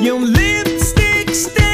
Your lipstick stains.